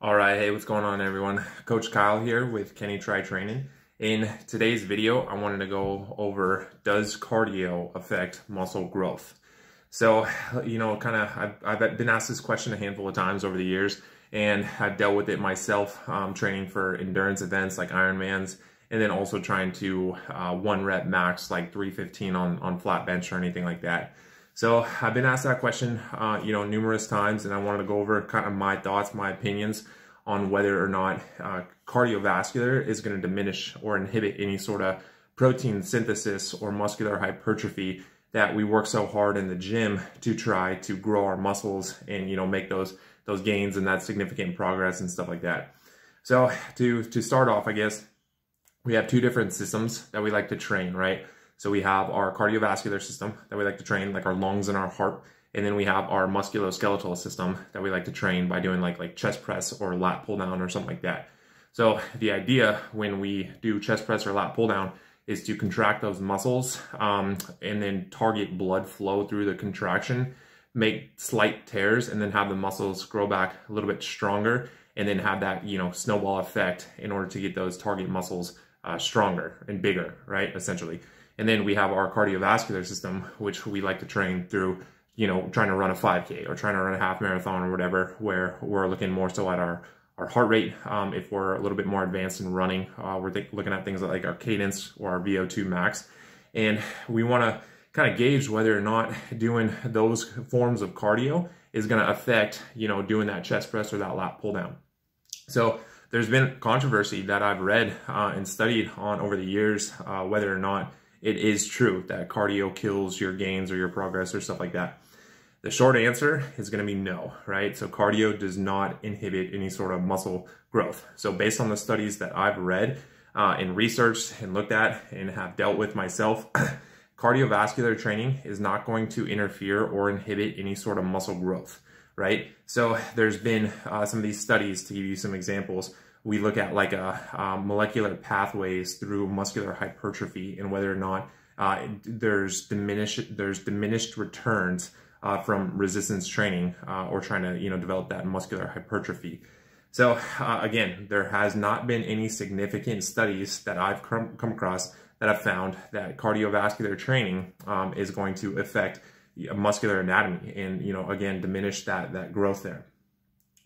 All right, hey, what's going on everyone? Coach Kyle here with Kenny Try Training. In today's video, I wanted to go over does cardio affect muscle growth? So, you know, kind of, I've, I've, been asked this question a handful of times over the years, and I've dealt with it myself, um, training for endurance events like Ironmans, and then also trying to uh, one rep max like 315 on, on flat bench or anything like that. So I've been asked that question, uh, you know, numerous times, and I wanted to go over kind of my thoughts, my opinions on whether or not uh, cardiovascular is going to diminish or inhibit any sort of protein synthesis or muscular hypertrophy that we work so hard in the gym to try to grow our muscles and you know make those those gains and that significant progress and stuff like that. So to to start off, I guess we have two different systems that we like to train, right? So we have our cardiovascular system that we like to train, like our lungs and our heart. And then we have our musculoskeletal system that we like to train by doing like, like chest press or lat pull down or something like that. So the idea when we do chest press or lat pull down is to contract those muscles um, and then target blood flow through the contraction, make slight tears, and then have the muscles grow back a little bit stronger, and then have that you know snowball effect in order to get those target muscles uh, stronger and bigger, right? Essentially. And then we have our cardiovascular system, which we like to train through, you know, trying to run a 5K or trying to run a half marathon or whatever, where we're looking more so at our, our heart rate. Um, if we're a little bit more advanced in running, uh, we're looking at things like our cadence or our VO2 max. And we want to kind of gauge whether or not doing those forms of cardio is going to affect, you know, doing that chest press or that lat pull down. So there's been controversy that I've read uh, and studied on over the years, uh, whether or not it is true that cardio kills your gains or your progress or stuff like that? The short answer is going to be no, right? So cardio does not inhibit any sort of muscle growth. So based on the studies that I've read uh, and researched and looked at and have dealt with myself, cardiovascular training is not going to interfere or inhibit any sort of muscle growth, right? So there's been uh, some of these studies to give you some examples we look at like a, uh, molecular pathways through muscular hypertrophy and whether or not uh, there's diminished there's diminished returns uh, from resistance training uh, or trying to you know develop that muscular hypertrophy. So uh, again, there has not been any significant studies that I've come, come across that have found that cardiovascular training um, is going to affect muscular anatomy and you know again diminish that that growth there.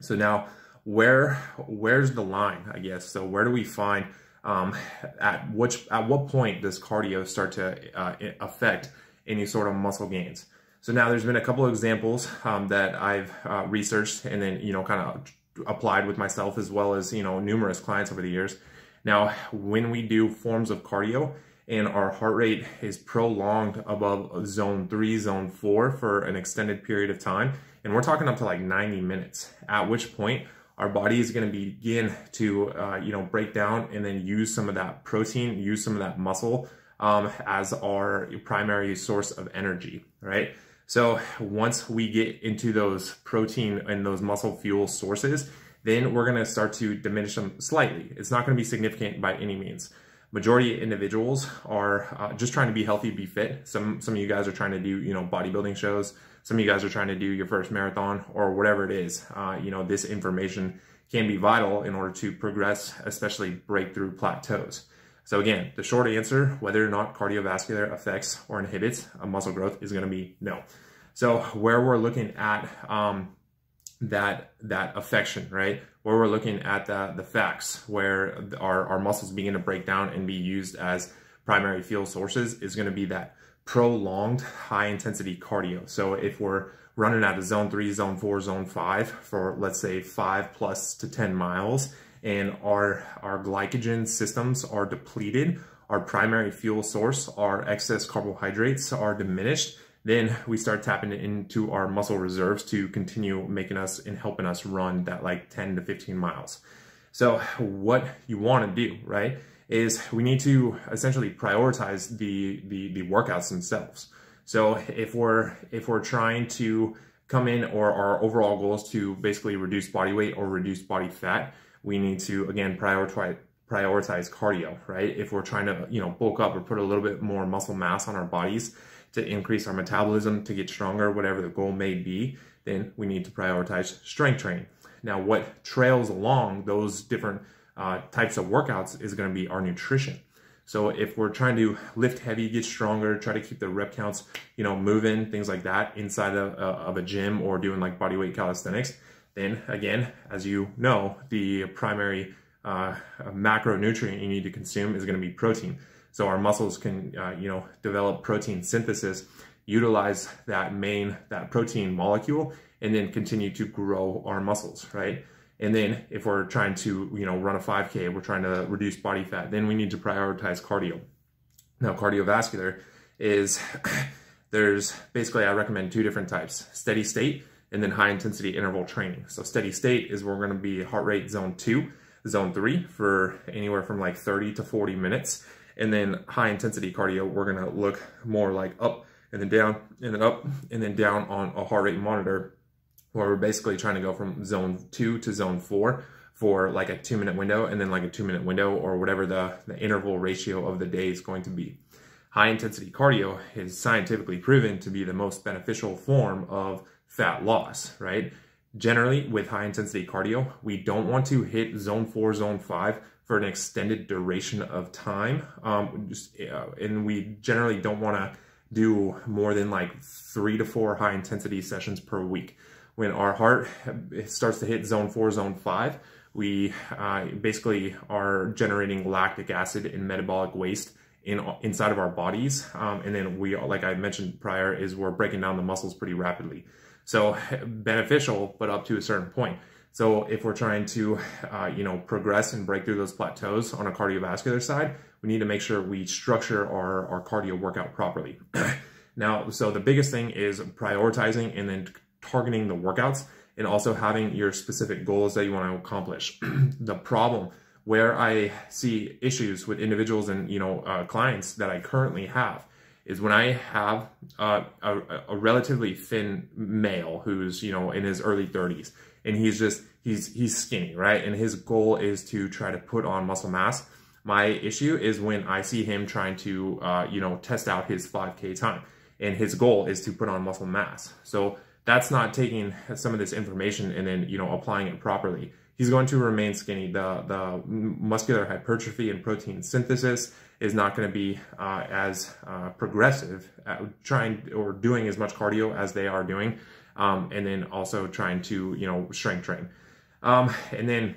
So now where where's the line i guess? So where do we find um, at which at what point does cardio start to uh, affect any sort of muscle gains? So now there's been a couple of examples um, that i've uh, researched and then you know kind of applied with myself as well as you know numerous clients over the years. Now when we do forms of cardio and our heart rate is prolonged above zone 3 zone 4 for an extended period of time and we're talking up to like 90 minutes at which point our body is going to begin to uh, you know break down and then use some of that protein use some of that muscle um, as our primary source of energy right? So once we get into those protein and those muscle fuel sources then we're going to start to diminish them slightly. It's not going to be significant by any means majority of individuals are uh, just trying to be healthy be fit some some of you guys are trying to do you know bodybuilding shows some of you guys are trying to do your first marathon or whatever it is, uh, you know, this information can be vital in order to progress, especially breakthrough plateaus. So again, the short answer, whether or not cardiovascular affects or inhibits muscle growth is going to be no. So where we're looking at um, that that affection, right? Where we're looking at the the facts, where our our muscles begin to break down and be used as primary fuel sources, is going to be that prolonged high intensity cardio. So if we're running out of zone three, zone four, zone five for let's say five plus to 10 miles and our, our glycogen systems are depleted, our primary fuel source, our excess carbohydrates are diminished, then we start tapping into our muscle reserves to continue making us and helping us run that like 10 to 15 miles. So what you want to do, right, is we need to essentially prioritize the, the, the workouts themselves. So if we're, if we're trying to come in or our overall goal is to basically reduce body weight or reduce body fat, we need to, again, prioritize, prioritize cardio, right? If we're trying to, you know, bulk up or put a little bit more muscle mass on our bodies to increase our metabolism, to get stronger, whatever the goal may be, then we need to prioritize strength training. Now, what trails along those different uh, types of workouts is going to be our nutrition. So if we're trying to lift heavy, get stronger, try to keep the rep counts, you know, moving, things like that inside of, uh, of a gym or doing like bodyweight calisthenics, then again, as you know, the primary uh, macronutrient you need to consume is going to be protein. So our muscles can, uh, you know, develop protein synthesis, utilize that main, that protein molecule, and then continue to grow our muscles, right? And then if we're trying to, you know, run a 5K, we're trying to reduce body fat, then we need to prioritize cardio. Now, cardiovascular is, there's basically, I recommend two different types, steady state and then high intensity interval training. So steady state is where we're gonna be heart rate zone two, zone three for anywhere from like 30 to 40 minutes. And then high intensity cardio, we're gonna look more like up and then down and then up and then down on a heart rate monitor where we're basically trying to go from zone two to zone four for like a two minute window and then like a two minute window or whatever the, the interval ratio of the day is going to be. High intensity cardio is scientifically proven to be the most beneficial form of fat loss, right? Generally, with high intensity cardio, we don't want to hit zone four, zone five for an extended duration of time. Um, just, uh, and we generally don't want to do more than like three to four high intensity sessions per week when our heart starts to hit zone four, zone five, we uh, basically are generating lactic acid and metabolic waste in inside of our bodies. Um, and then we, are like I mentioned prior, is we're breaking down the muscles pretty rapidly. So beneficial, but up to a certain point. So if we're trying to, uh, you know, progress and break through those plateaus on a cardiovascular side, we need to make sure we structure our, our cardio workout properly. now, so the biggest thing is prioritizing and then targeting the workouts and also having your specific goals that you want to accomplish. the problem where I see issues with individuals and you know uh, clients that I currently have is when I have uh, a, a, relatively thin male who's you know in his early 30s and he's just he's he's skinny right and his goal is to try to put on muscle mass. My issue is when I see him trying to uh, you know test out his 5K time and his goal is to put on muscle mass. So that's not taking some of this information and then you know applying it properly he's going to remain skinny the the muscular hypertrophy and protein synthesis is not going to be uh, as uh, progressive trying or doing as much cardio as they are doing um, and then also trying to you know strength train um, and then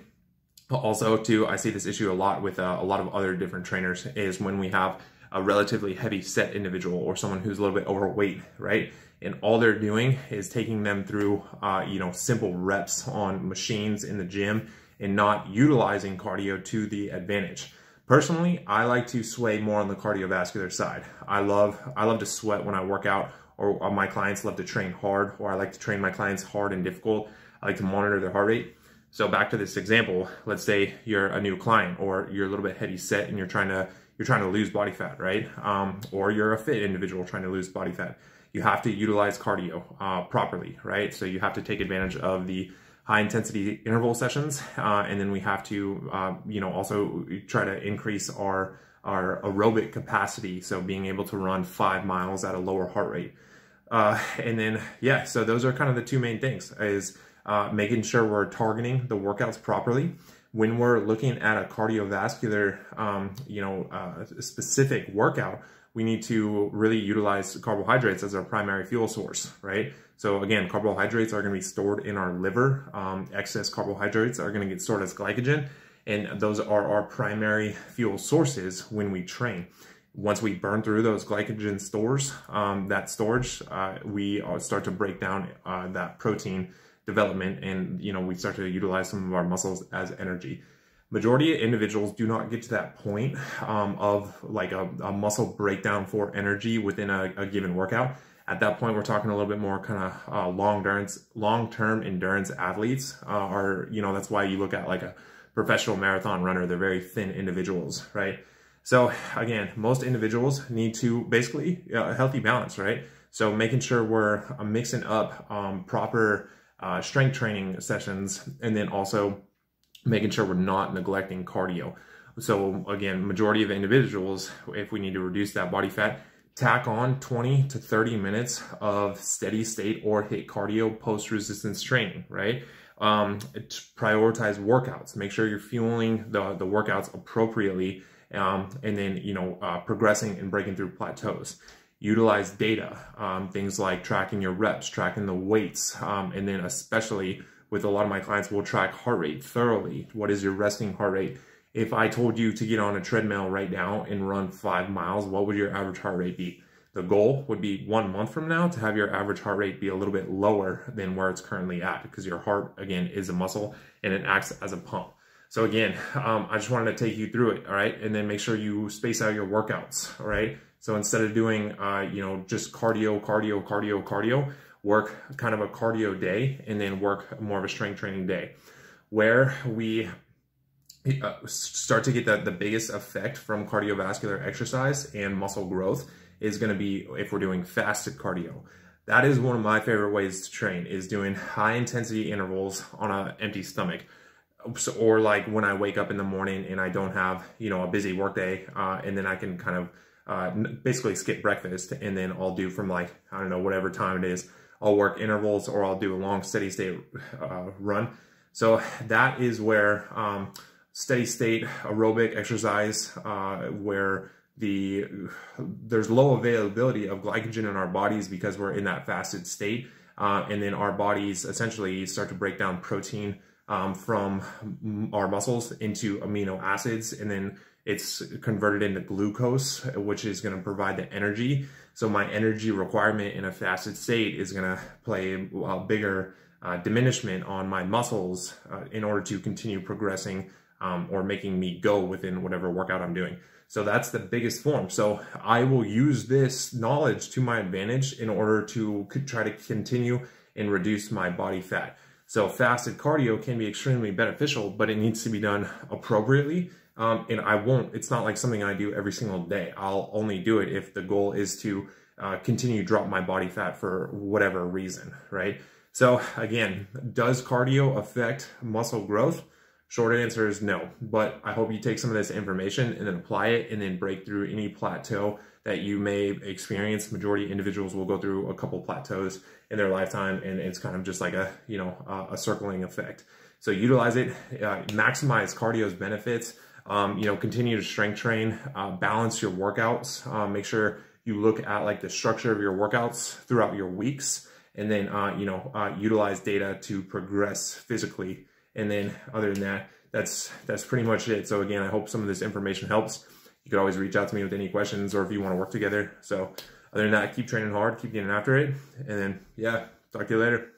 also too i see this issue a lot with uh, a lot of other different trainers is when we have a relatively heavy set individual or someone who's a little bit overweight right and all they're doing is taking them through, uh, you know, simple reps on machines in the gym and not utilizing cardio to the advantage. Personally, I like to sway more on the cardiovascular side. I love I love to sweat when I work out, or my clients love to train hard, or I like to train my clients hard and difficult. I like to monitor their heart rate. So back to this example, let's say you're a new client, or you're a little bit heavy set, and you're trying to you're trying to lose body fat, right? Um, or you're a fit individual trying to lose body fat you have to utilize cardio uh, properly, right? So you have to take advantage of the high intensity interval sessions, uh, and then we have to, uh, you know, also try to increase our our aerobic capacity, so being able to run five miles at a lower heart rate. Uh, and then, yeah, so those are kind of the two main things: is uh, making sure we're targeting the workouts properly. When we're looking at a cardiovascular, um, you know, uh, specific workout, we need to really utilize carbohydrates as our primary fuel source, right? So again, carbohydrates are going to be stored in our liver. Um, excess carbohydrates are going to get stored as glycogen, and those are our primary fuel sources when we train. Once we burn through those glycogen stores, um, that storage, uh, we start to break down uh, that protein development, and you know we start to utilize some of our muscles as energy majority of individuals do not get to that point um, of like a, a, muscle breakdown for energy within a, a, given workout. At that point, we're talking a little bit more kind of uh, long endurance, long-term endurance athletes uh, are, you know, that's why you look at like a professional marathon runner. They're very thin individuals, right? So again, most individuals need to basically uh, a healthy balance, right? So making sure we're uh, mixing up um, proper uh, strength training sessions and then also making sure we're not neglecting cardio. So again, majority of individuals, if we need to reduce that body fat, tack on 20 to 30 minutes of steady state or HIIT cardio post resistance training, right? Um, prioritize workouts. Make sure you're fueling the, the workouts appropriately um, and then, you know, uh, progressing and breaking through plateaus. Utilize data, um, things like tracking your reps, tracking the weights, um, and then especially with a lot of my clients, we'll track heart rate thoroughly. What is your resting heart rate? if I told you to get on a treadmill right now and run five miles, what would your average heart rate be? The goal would be one month from now to have your average heart rate be a little bit lower than where it's currently at because your heart, again, is a muscle and it acts as a pump. So again, um, I just wanted to take you through it, all right? And then make sure you space out your workouts, all right? So instead of doing, uh, you know, just cardio, cardio, cardio, cardio, work kind of a cardio day and then work more of a strength training day. Where we uh, start to get the, the biggest effect from cardiovascular exercise and muscle growth is going to be if we're doing fasted cardio. That is one of my favorite ways to train is doing high intensity intervals on an empty stomach. Or like when I wake up in the morning and I don't have, you know, a busy workday, uh, and then I can kind of uh, basically skip breakfast and then I'll do from like, I don't know, whatever time it is, I'll work intervals or I'll do a long steady state uh, run. So that is where, um, steady state aerobic exercise uh, where the there's low availability of glycogen in our bodies because we're in that fasted state uh, and then our bodies essentially start to break down protein um, from our muscles into amino acids and then it's converted into glucose which is going to provide the energy so my energy requirement in a fasted state is going to play a bigger uh, diminishment on my muscles uh, in order to continue progressing um, or making me go within whatever workout I'm doing. So that's the biggest form. So I will use this knowledge to my advantage in order to try to continue and reduce my body fat. So fasted cardio can be extremely beneficial, but it needs to be done appropriately. Um, and I won't, it's not like something I do every single day. I'll only do it if the goal is to uh, continue to drop my body fat for whatever reason, right? So again, does cardio affect muscle growth? Short answer is no, but I hope you take some of this information and then apply it and then break through any plateau that you may experience. Majority individuals will go through a couple plateaus in their lifetime and it's kind of just like a, you know, a, a circling effect. So utilize it, uh, maximize cardio's benefits, um, you know, continue to strength train, uh, balance your workouts, uh, make sure you look at like the structure of your workouts throughout your weeks and then, uh, you know, uh, utilize data to progress physically and then other than that, that's that's pretty much it. So again, I hope some of this information helps. You could always reach out to me with any questions or if you want to work together. So other than that, keep training hard, keep getting after it. And then, yeah, talk to you later.